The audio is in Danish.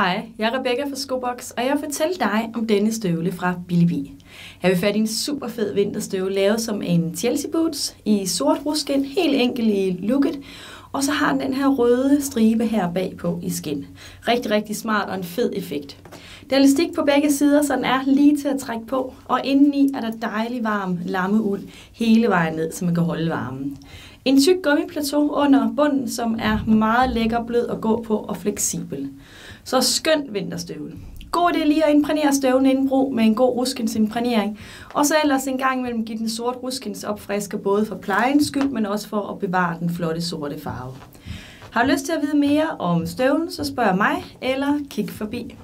Hej, jeg er Rebecca fra Skobox, og jeg vil fortælle dig om denne støvle fra Billy B. Jeg vil fat i en super fed vinterstøvle, lavet som en Chelsea Boots i sort ruskin, helt enkel i looket, og så har den den her røde stribe her bagpå i skin. Rigtig, rigtig smart og en fed effekt. Der er elastik på begge sider, så den er lige til at trække på, og indeni er der dejlig varm lammeuld hele vejen ned, så man kan holde varmen. En tyk gummiplateau under bunden, som er meget lækker, blød at gå på og fleksibel. Så skønt vinterstøvle. God idé lige at imprægnere støvlen inden brug med en god ruskinsimprægnering. Og så ellers en gang imellem give den sort ruskins opfrisker både for plejens skyld, men også for at bevare den flotte sorte farve. Har du lyst til at vide mere om støvlen, så spørg mig eller kig forbi.